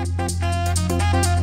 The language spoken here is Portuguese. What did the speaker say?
Música